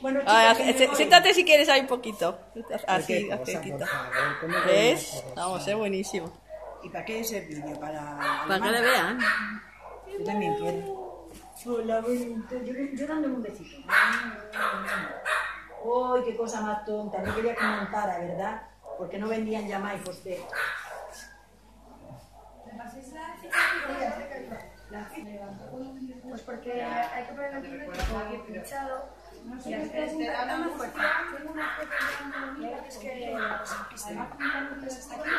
Bueno, Ah, voy. siéntate si quieres ahí un poquito. Así, qué cosa, acerquita. por favor, ¿cómo que ¿Ves? Vamos, es buenísimo. ¿Y para qué es el vídeo? Para, Para que le vean. Yo también quiero. Hola, bonito. Yo, yo dándole un besito. ¡Uy, qué cosa más tonta! No quería que montara, ¿verdad? Porque no vendían ya más pues de... Pues porque hay que ponerlo aquí porque pinchado. Y así te da más fuerte. Tengo una fuerza que es que además pintan hasta aquí.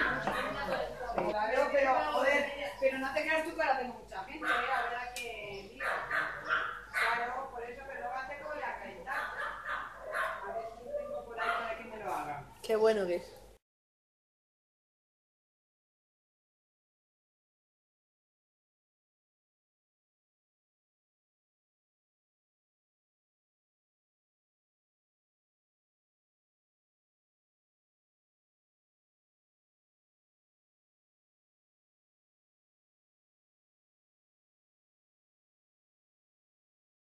Claro, pero joder, pero no te creas tú que ahora tengo mucha gente, ¿eh? Que, tío. Claro, por eso, pero luego hace como la calentar. A ver si tengo por ahí para que me lo haga. Qué bueno que es.